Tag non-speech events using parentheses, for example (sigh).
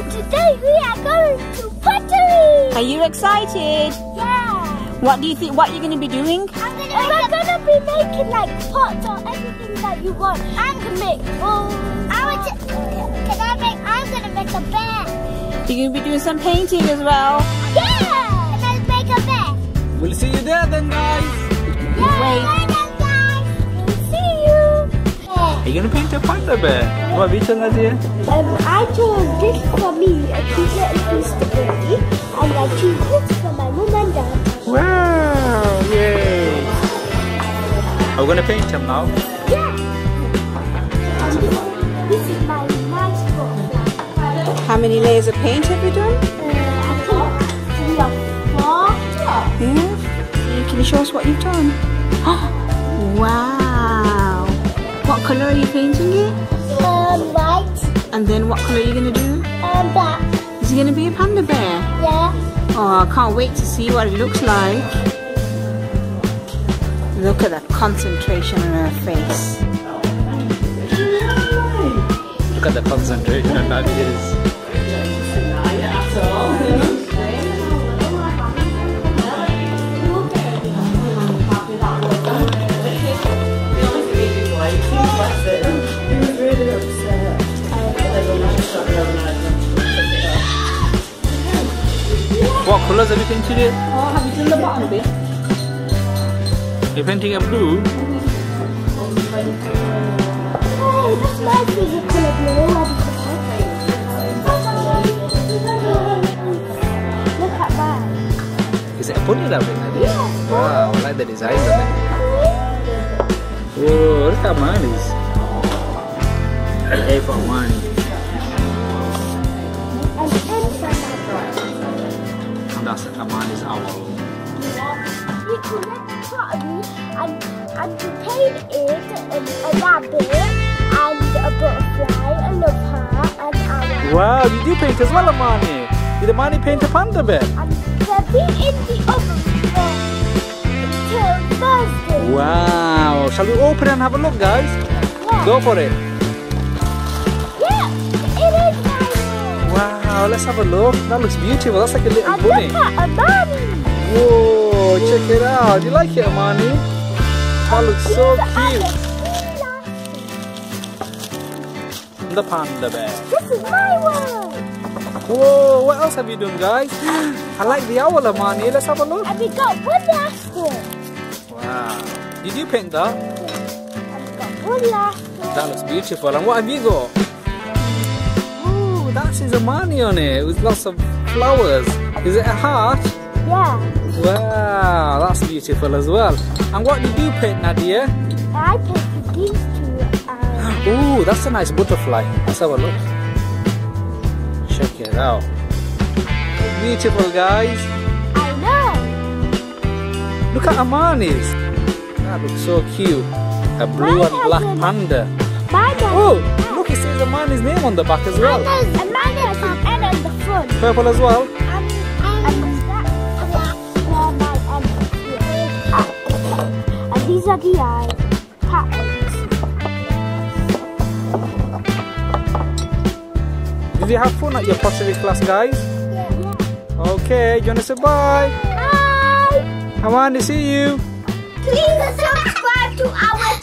And today we are going to pottery. Are you excited? Yeah. What do you think? What are you going to be doing? I'm gonna and we're gonna be making like pots or anything that you want. I'm gonna make balls. I want to. Can I make? I'm gonna make a bear. You're going to be doing some painting as well. Yeah. And then make a bear. We'll see you there then, guys. Yeah. Wait. Are you gonna paint a panda bear? What which one, Nadia? Um, I chose this for me, a cute little piece to and I chose this for my mum and dad. Wow! Yay! Are we gonna paint them now? Yeah. And this, this is my nice butterfly. How many layers of paint have you done? Uh, I think three or four. Yeah. Can you show us what you've done? (gasps) wow. What colour are you painting it? Um, white, And then what colour are you going to do? um, black. Is it going to be a panda bear? Yeah. Oh, I can't wait to see what it looks like. Look at that concentration on her face. Look at the concentration on Nadia's. Have you painted it? Oh, have you done the bottom bit? You're painting a blue? Oh, that's my favorite color blue. Look at mine. Is it a pony rabbit, Nadia? Yeah. Wow, I like the design of it. Whoa, look how mine is. A for one. And that's it, mine is owl. We can make pottery and, and to paint it a rabbit and a butterfly, a love heart and owl. Wow, you do paint as well, Amani. Did Amani paint a panda bear? And they'll be in the oven for until Thursday. Wow, shall we open and have a look, guys? Yeah. Go for it. Wow, let's have a look. That looks beautiful. That's like a little And bunny. at Amani. Whoa, check it out. Do you like it, Amani? That looks so cute. the panda bear. This is my one. Whoa, what else have you done, guys? I like the owl, Amani. Let's have a look. And we got one last one. Wow. Did you paint that? And we got one last one. That looks beautiful. And what have you got? Ooh, that says Amani on it with lots of flowers. Is it a heart? Yeah. Wow, that's beautiful as well. And what did you paint, Nadia? I painted these two. Um, Ooh, that's a nice butterfly. Let's have a look. Check it out. Beautiful, guys. I know. Look at Amani's. That looks so cute. A blue Mine and black a- panda. Mine Oh, look, it Amani's name on the back as well. And mine has an N on the front. Purple as well. And, and that's where my N is. And these are the eyes. Patterns. Did you have fun at your pottery class, guys? Yeah. Okay, you wanna say bye? Bye. Amani, see you. Please subscribe to our